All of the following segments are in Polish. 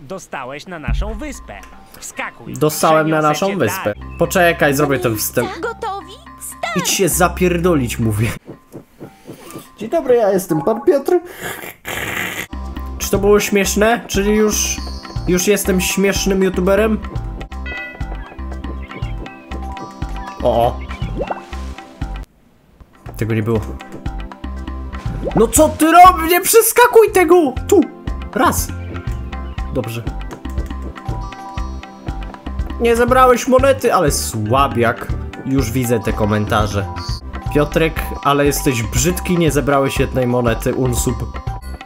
Dostałeś na naszą wyspę. Wskakuj. Dostałem na naszą wyspę. dalej. Poczekaj, zrobię ten wstęp. Gotowi? Start! Idź się zapierdolić, mówię. Dzień dobry, ja jestem pan Piotr. Czy to było śmieszne? Czyli już... Już jestem śmiesznym youtuberem? O! Tego nie było. No co ty robisz? Nie przeskakuj tego! Tu! Raz. Dobrze. Nie zebrałeś monety, ale słabiak. Już widzę te komentarze. Piotrek, ale jesteś brzydki, nie zebrałeś jednej monety, unsub.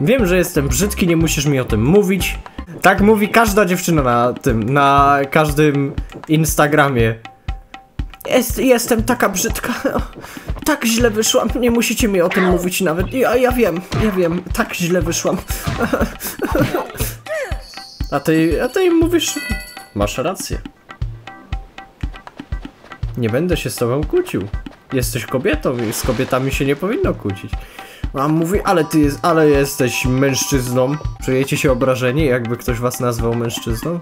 Wiem, że jestem brzydki, nie musisz mi o tym mówić. Tak mówi każda dziewczyna na tym, na każdym Instagramie. Jest, jestem taka brzydka. Tak źle wyszłam, nie musicie mi o tym mówić nawet. Ja, ja wiem, ja wiem, tak źle wyszłam. A ty, a ty mówisz, masz rację. Nie będę się z tobą kłócił. Jesteś kobietą i z kobietami się nie powinno kłócić. A mówi, ale ty jest, ale jesteś mężczyzną. Czujecie się obrażeni, jakby ktoś was nazwał mężczyzną?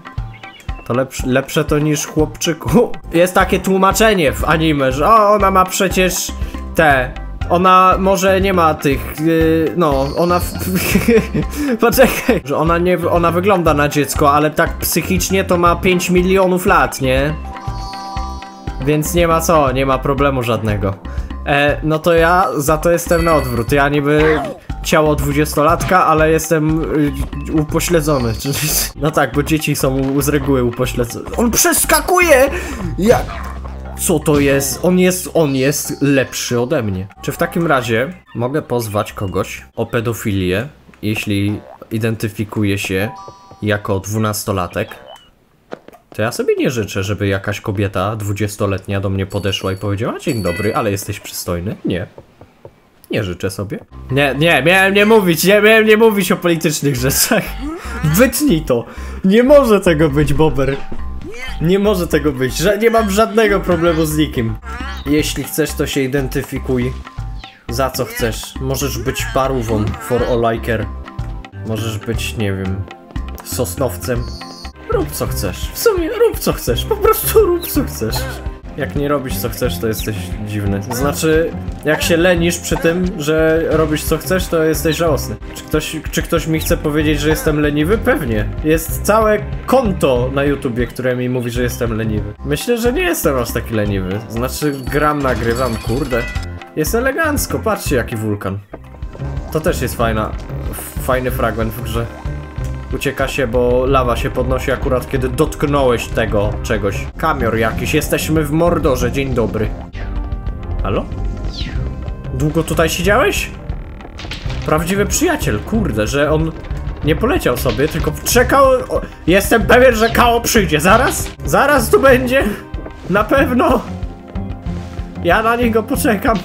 To lepsze, lepsze to niż chłopczyku. Jest takie tłumaczenie w anime, że o, ona ma przecież te. Ona może nie ma tych, yy, no, ona. Poczekaj, że ona nie, ona wygląda na dziecko, ale tak psychicznie to ma 5 milionów lat, nie? Więc nie ma co, nie ma problemu żadnego. E, no to ja za to jestem na odwrót. Ja niby ciało dwudziestolatka, ale jestem y, upośledzony. No tak, bo dzieci są z reguły upośledzone. On przeskakuje! Jak? Co to jest? On jest, on jest lepszy ode mnie. Czy w takim razie mogę pozwać kogoś o pedofilię, jeśli identyfikuje się jako dwunastolatek? To ja sobie nie życzę, żeby jakaś kobieta dwudziestoletnia do mnie podeszła i powiedziała Dzień dobry, ale jesteś przystojny. Nie. Nie życzę sobie. Nie, nie, miałem nie mówić, nie, miałem nie mówić o politycznych rzeczach. Wytnij to. Nie może tego być, Bober. Nie może tego być, nie mam żadnego problemu z nikim. Jeśli chcesz, to się identyfikuj. Za co chcesz. Możesz być parówą for all I care. Możesz być, nie wiem, sosnowcem. Rób co chcesz. W sumie rób co chcesz. Po prostu rób co chcesz. Jak nie robisz co chcesz, to jesteś dziwny. Znaczy, jak się lenisz przy tym, że robisz co chcesz, to jesteś żałosny. Czy ktoś, czy ktoś mi chce powiedzieć, że jestem leniwy? Pewnie. Jest całe konto na YouTubie, które mi mówi, że jestem leniwy. Myślę, że nie jestem aż taki leniwy. Znaczy, gram, nagrywam, kurde. Jest elegancko, patrzcie jaki wulkan. To też jest fajna, fajny fragment w grze. Ucieka się, bo lawa się podnosi akurat kiedy dotknąłeś tego czegoś. Kamior jakiś, jesteśmy w Mordorze, dzień dobry. Halo? Długo tutaj siedziałeś? Prawdziwy przyjaciel, kurde, że on nie poleciał sobie, tylko czekał. O, jestem pewien, że Kao przyjdzie. Zaraz? Zaraz tu będzie? Na pewno. Ja na niego poczekam.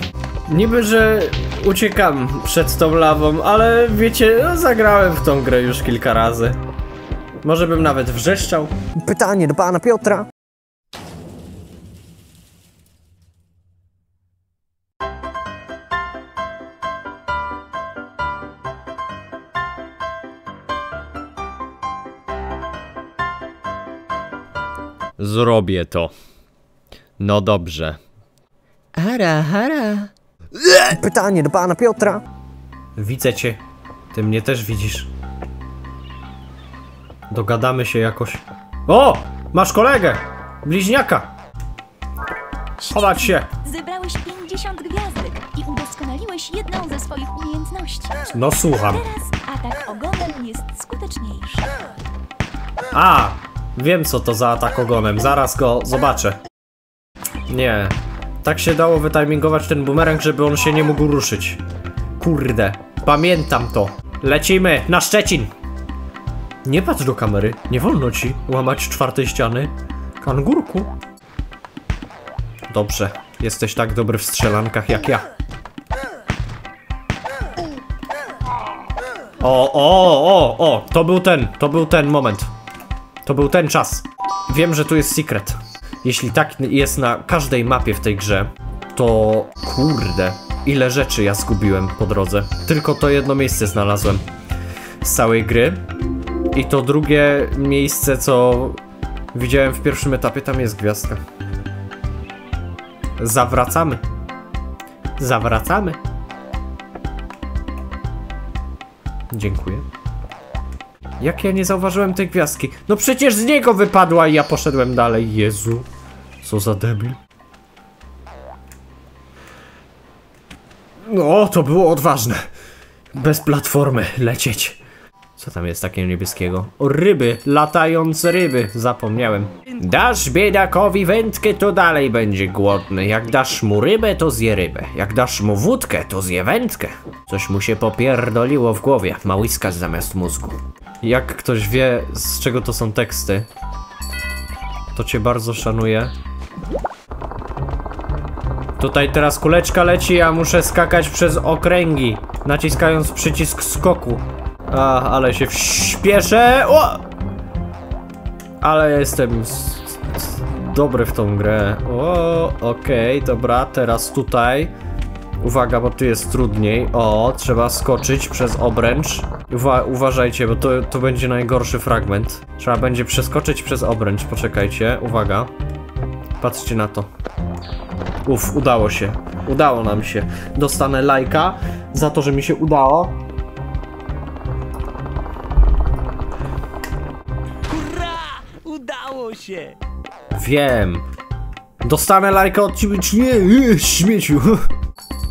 Niby, że uciekam przed tą lawą, ale wiecie, no, zagrałem w tą grę już kilka razy. Może bym nawet wrzeszczał. Pytanie do pana Piotra. Zrobię to. No dobrze. Hara, hara. Pytanie do pana Piotra. Widzę cię. Ty mnie też widzisz. Dogadamy się jakoś. O! Masz kolegę! Bliźniaka! Chować się! Zebrałeś 50 gwiazdek i udoskonaliłeś jedną ze swoich umiejętności. No słucham. Teraz atak ogonem jest skuteczniejszy. A! Wiem co to za atak ogonem. Zaraz go zobaczę. Nie. Tak się dało wytimingować ten bumerang, żeby on się nie mógł ruszyć. Kurde. Pamiętam to. Lecimy na Szczecin! Nie patrz do kamery. Nie wolno ci łamać czwartej ściany. Kangurku. Dobrze. Jesteś tak dobry w strzelankach jak ja. O, o, o, o, to był ten, to był ten moment. To był ten czas. Wiem, że tu jest secret. Jeśli tak jest na każdej mapie w tej grze, to kurde, ile rzeczy ja zgubiłem po drodze. Tylko to jedno miejsce znalazłem z całej gry. I to drugie miejsce, co widziałem w pierwszym etapie, tam jest gwiazdka. Zawracamy. Zawracamy. Dziękuję. Jak ja nie zauważyłem tej gwiazdki? No przecież z niego wypadła i ja poszedłem dalej. Jezu. Co za debil. No, to było odważne. Bez platformy lecieć. Co tam jest takiego niebieskiego? O, ryby, latające ryby, zapomniałem. Dasz biedakowi wędkę, to dalej będzie głodny. Jak dasz mu rybę, to zje rybę. Jak dasz mu wódkę, to zje wędkę. Coś mu się popierdoliło w głowie. Ma whiskas zamiast mózgu. Jak ktoś wie, z czego to są teksty, to cię bardzo szanuję. Tutaj teraz kuleczka leci, a muszę skakać przez okręgi, naciskając przycisk skoku. A, ale się śpieszę. O! Ale jestem dobry w tą grę. O, okej, dobra, teraz tutaj. Uwaga, bo tu jest trudniej. O, trzeba skoczyć przez obręcz. Uwa uważajcie, bo to, to będzie najgorszy fragment. Trzeba będzie przeskoczyć przez obręcz. Poczekajcie, uwaga. Patrzcie na to. Uf, udało się. Udało nam się. Dostanę lajka za to, że mi się udało. Hurra! Udało się! Wiem. Dostanę lajka od ciebie czy nie? Yy, śmieciu.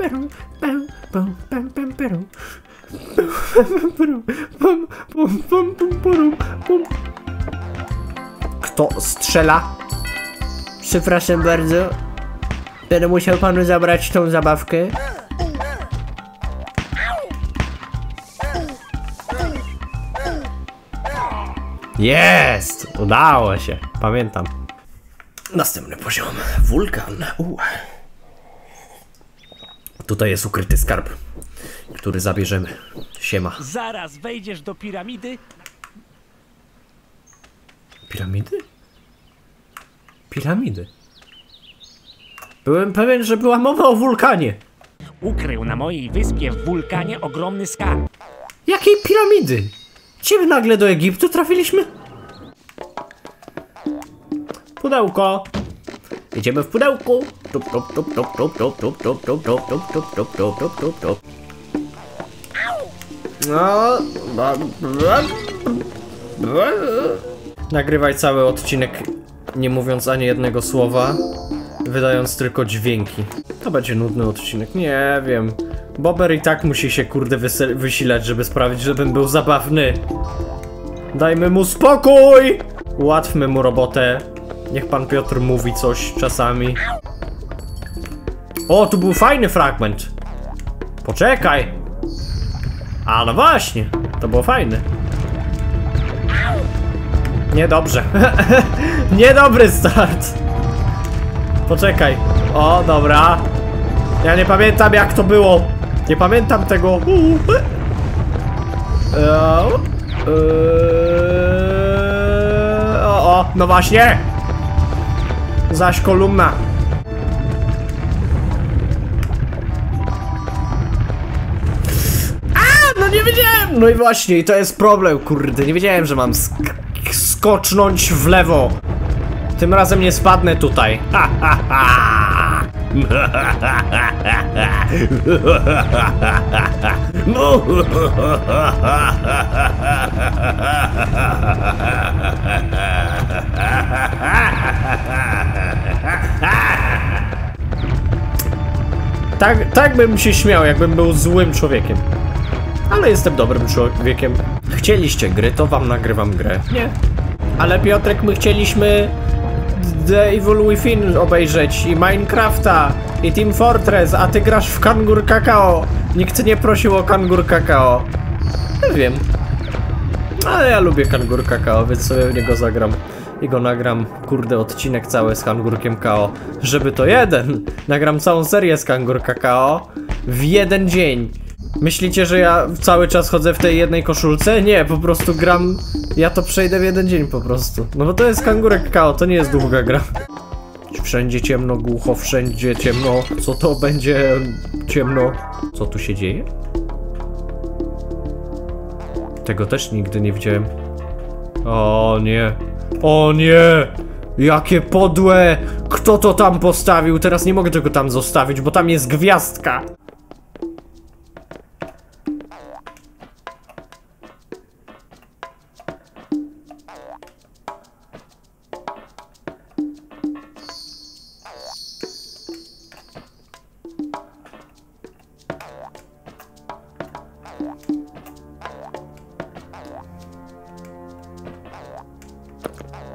pam pam pam pam parum pam Kto strzela? Przepraszam bardzo. Będę musiał panu zabrać tą zabawkę. Jest! Udało się. Pamiętam. Następny poziom. Wulkan. U. Tutaj jest ukryty skarb, który zabierzemy. Siema. Zaraz wejdziesz do piramidy, Piramidy? Piramidy. Byłem pewien, że była mowa o wulkanie. ukrył na mojej wyspie w wulkanie ogromny skarb. Jakiej piramidy? Gdzie my nagle do Egiptu trafiliśmy? Pudełko. Idziemy w pudełku. Tup, tup, tup, tup, tup, tup, tup, tup, tup, tup, tup, tup, tup. No, ba- ba- ba- Nagrywaj cały odcinek, nie mówiąc ani jednego słowa, wydając tylko dźwięki. To będzie nudny odcinek, nie wiem. Bober i tak musi się kurde wysilać, żeby sprawić, żebym był zabawny. Dajmy mu spokój! Ułatwmy mu robotę. Niech pan Piotr mówi coś czasami. O, tu był fajny fragment. Poczekaj. A no właśnie, to było fajne. Niedobrze. Niedobry start. Poczekaj. O, dobra. Ja nie pamiętam jak to było. Nie pamiętam tego. E, O, o, no właśnie. Zaś kolumna. No nie wiedziałem. No i właśnie, i to jest problem, kurde. Nie wiedziałem, że mam sk skocznąć w lewo. Tym razem nie spadnę tutaj. Ha, ha, ha. Tak, tak bym się śmiał, jakbym był złym człowiekiem. Ale jestem dobrym człowiekiem. Chcieliście gry, to wam nagrywam grę. Nie. Ale Piotrek, my chcieliśmy The Evil Within obejrzeć i Minecrafta i Team Fortress, a ty grasz w Kangur Kakao. Nikt nie prosił o Kangur Kakao. Ja wiem. Ale ja lubię kangur kakao, więc sobie w niego zagram. I go nagram, kurde, odcinek cały z kangurkiem KO. Żeby to jeden! Nagram całą serię z kangur kakao w jeden dzień. Myślicie, że ja cały czas chodzę w tej jednej koszulce? Nie, po prostu gram... Ja to przejdę w jeden dzień po prostu. No bo to jest kangurek KO, to nie jest długa gra. Wszędzie ciemno, głucho, wszędzie ciemno. Co to będzie ciemno? Co tu się dzieje? Tego też nigdy nie widziałem. O nie. O nie! Jakie podłe! Kto to tam postawił? Teraz nie mogę tego tam zostawić, bo tam jest gwiazdka.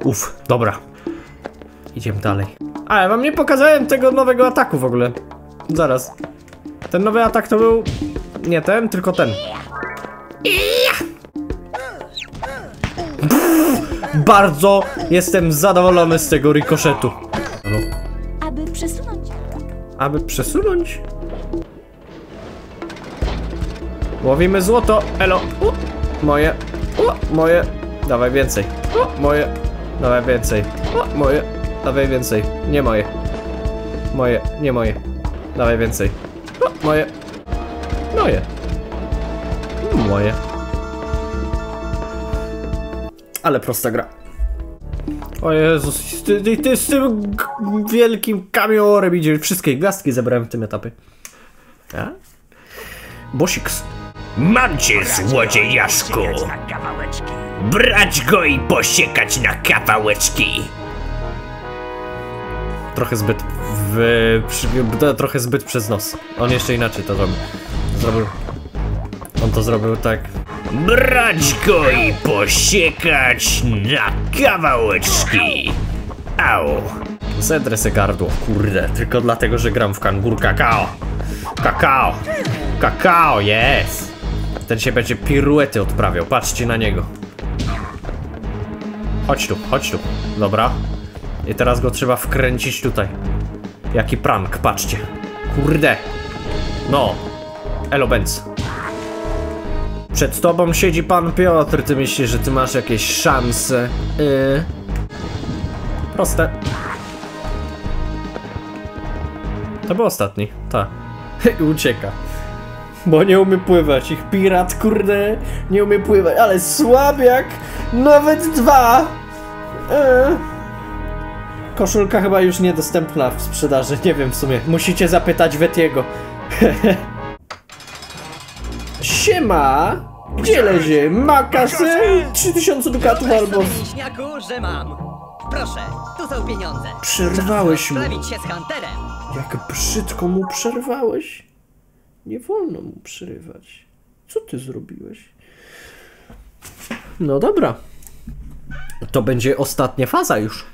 Uf, dobra. Idziemy dalej. A, ja wam nie pokazałem tego nowego ataku w ogóle. Zaraz. Ten nowy atak to był... Nie ten, tylko ten. Pff, Bardzo jestem zadowolony z tego rikoszetu. Aby przesunąć aby przesunąć... Łowimy złoto. Elo. U, moje. U, moje. Dawaj więcej. U, moje. Dawaj więcej. U, moje. Dawaj więcej. Nie moje. Moje. Nie moje. Dawaj więcej. U, moje. Moje. Moje. Ale prosta gra. O Jezus, ty, ty, ty z tym wielkim kamiorem idzie. Wszystkie gwiazdki zebrałem w tym etapie. A? Bosiks. Mam cię, złodziejaszku! Brać go i posiekać na kawałeczki! Trochę zbyt w... Przy, trochę zbyt przez nos. On jeszcze inaczej to zrobił. Zrobił... On to zrobił tak... Brać go i posiekać na kawałeczki! Au! Zedrę se gardło, kurde. Tylko dlatego, że gram w kangur kakao. Kakao. Kakao, jest. Ten się będzie piruety odprawiał, patrzcie na niego. Chodź tu, chodź tu. Dobra. I teraz go trzeba wkręcić tutaj. Jaki prank, patrzcie. Kurde. No. Elo Benz. Przed tobą siedzi pan Piotr, ty myślisz, że ty masz jakieś szanse. Yy. Proste. To był ostatni, tak. I ucieka. Bo nie umie pływać. Ich pirat, kurde, nie umie pływać, ale słabiak! Nawet dwa! Eee. Koszulka chyba już niedostępna w sprzedaży, nie wiem w sumie. Musicie zapytać Wetiego. Siema! Gdzie lezie? Ma kasę? 3000 dukatów albo... Miśniaku, że mam. Proszę, tu są pieniądze. Przerwałeś mu. się z Hunterem. Jak brzydko mu przerwałeś. Nie wolno mu przerywać. Co ty zrobiłeś? No dobra. To będzie ostatnia faza już.